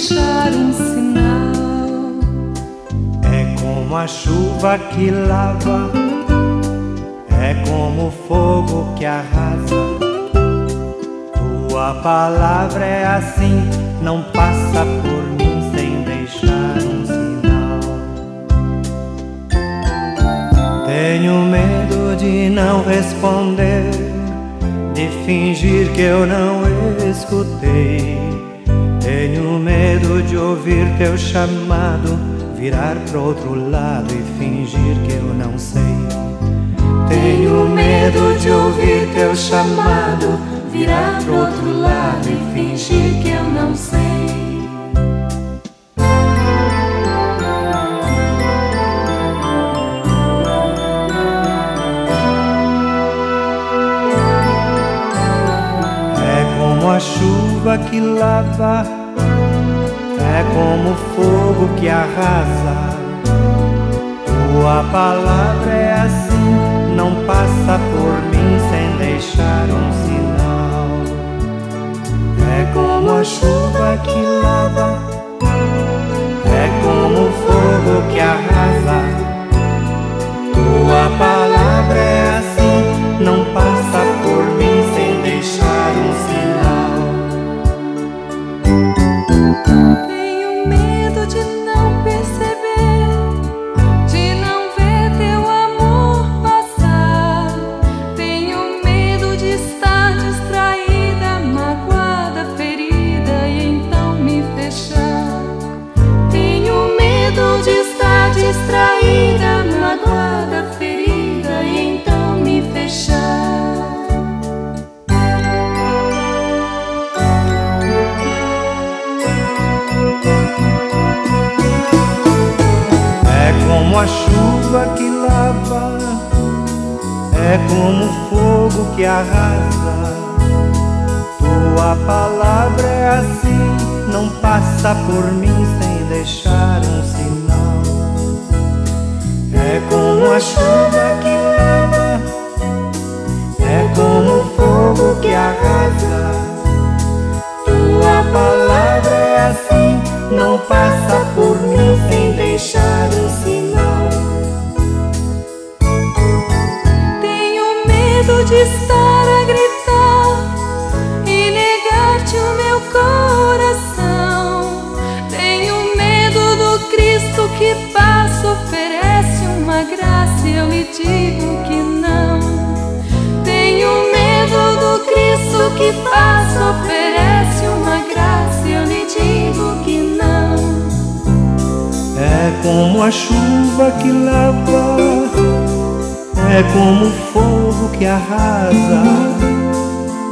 deixar um sinal. É como a chuva que lava, é como o fogo que arrasa. Tua palavra é assim, não passa por mim sem deixar um sinal. Tenho medo de não responder, de fingir que eu não escutei. Tenho medo de ouvir teu chamado, virar pro outro lado e fingir que eu não sei. Tenho medo de ouvir teu chamado, virar pro outro lado e fingir que eu não sei. É a chuva que lava, é como fogo que arrasa. Tua palavra é assim, não passa por mim sem deixar um sinal. É como a chuva que lava, como a chuva que lava, é como o fogo que arrasa. Tua palavra é assim, não passa por mim sem deixar um sinal. É como a chuva que lava, é como o fogo que arrasa. Tua palavra é assim, não passa que passa, oferece uma graça eu lhe digo que não. Tenho medo do Cristo que passa, oferece uma graça eu lhe digo que não. É como a chuva que lava, é como o fogo que arrasa.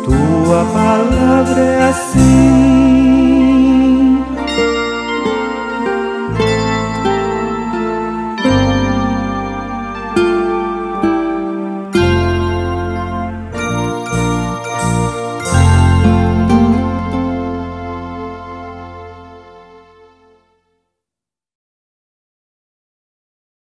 Tua palavra é assim,